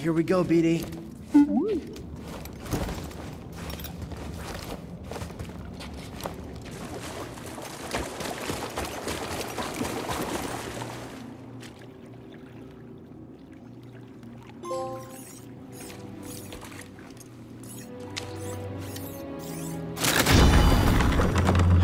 Here we go, BD.